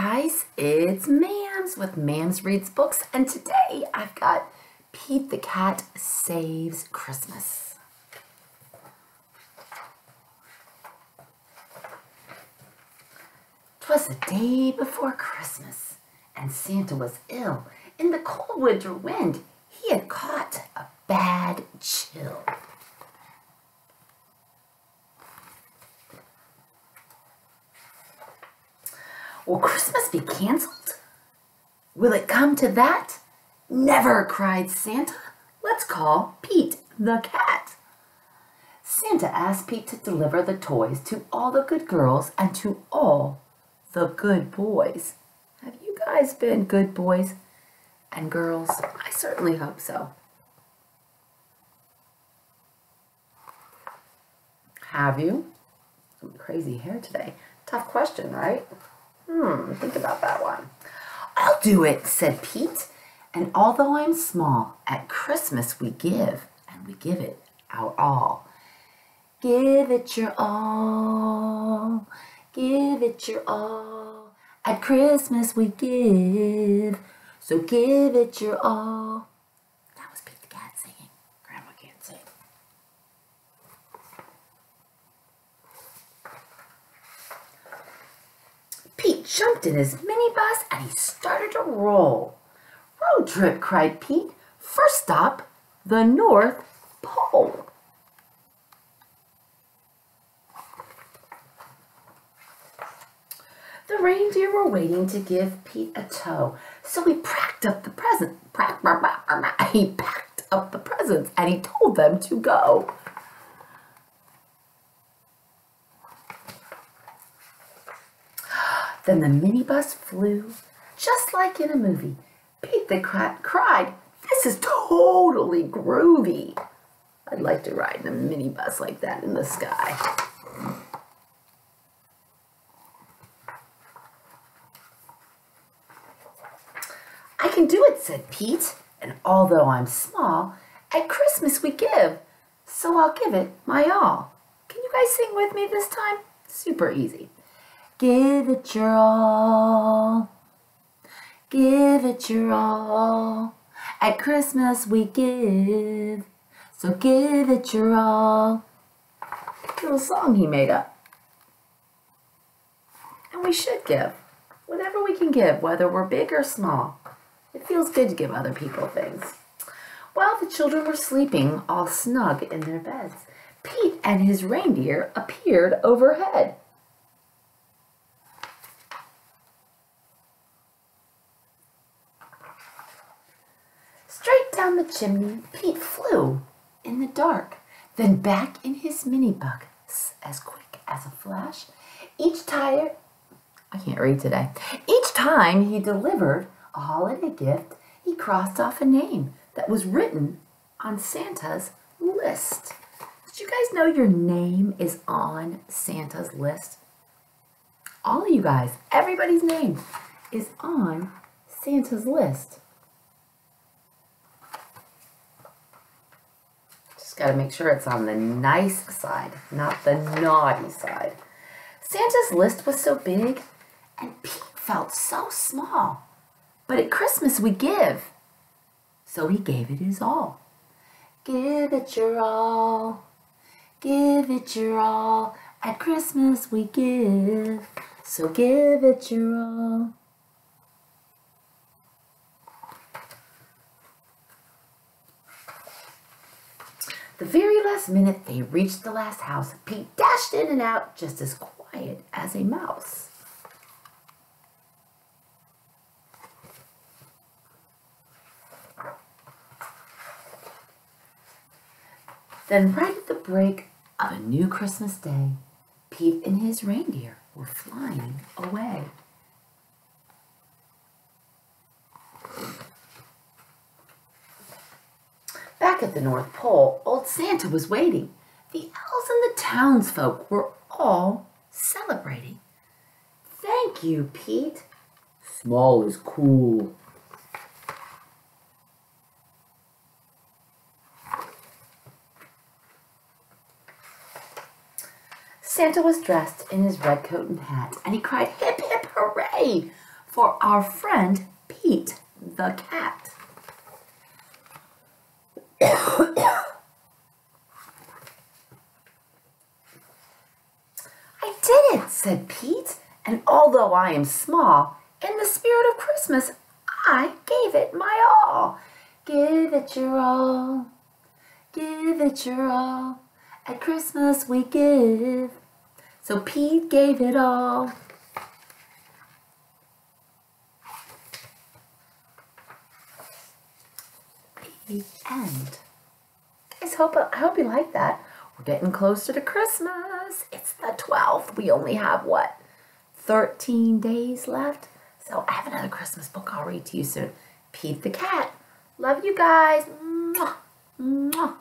guys, it's Mams with Mams Reads Books, and today I've got Pete the Cat Saves Christmas. Twas the day before Christmas, and Santa was ill. In the cold winter wind, he had caught a bad chill. Will Christmas be canceled? Will it come to that? Never, cried Santa. Let's call Pete the cat. Santa asked Pete to deliver the toys to all the good girls and to all the good boys. Have you guys been good boys and girls? I certainly hope so. Have you? Some crazy hair today. Tough question, right? Hmm, think about that one. I'll do it, said Pete. And although I'm small, at Christmas we give, and we give it our all. Give it your all, give it your all. At Christmas we give, so give it your all. That was Pete the Cat singing. Grandma can't sing. Pete jumped in his minibus and he started to roll. Road trip, cried Pete. First stop, the North Pole. The reindeer were waiting to give Pete a tow, so he packed up the present. He packed up the presents and he told them to go. Then the minibus flew, just like in a movie. Pete the Cat cried, This is totally groovy. I'd like to ride in a minibus like that in the sky. I can do it, said Pete. And although I'm small, at Christmas we give, so I'll give it my all. Can you guys sing with me this time? Super easy. Give it your all. Give it your all. At Christmas we give. So give it your all. Little song he made up. And we should give. Whatever we can give, whether we're big or small. It feels good to give other people things. While the children were sleeping, all snug in their beds, Pete and his reindeer appeared overhead. Straight down the chimney, Pete flew in the dark, then back in his mini bus as quick as a flash. Each tire, I can't read today. Each time he delivered a holiday gift, he crossed off a name that was written on Santa's list. Did you guys know your name is on Santa's list? All of you guys, everybody's name is on Santa's list. Got to make sure it's on the nice side, not the naughty side. Santa's list was so big, and Pete felt so small. But at Christmas we give. So he gave it his all. Give it your all. Give it your all. At Christmas we give. So give it your all. The very last minute they reached the last house, Pete dashed in and out just as quiet as a mouse. Then, right at the break of a new Christmas day, Pete and his reindeer were flying away. Back at the North Pole, old Santa was waiting. The elves and the townsfolk were all celebrating. Thank you, Pete. Small is cool. Santa was dressed in his red coat and hat, and he cried, Hip, hip, hooray! for our friend Pete the cat. I did it, said Pete, and although I am small, in the spirit of Christmas, I gave it my all. Give it your all, give it your all. At Christmas we give. So Pete gave it all. The end. Guys, hope I hope you like that. We're getting closer to Christmas. It's the 12th. We only have what? 13 days left. So I have another Christmas book I'll read to you soon. Pete the Cat. Love you guys. Mwah. Mwah.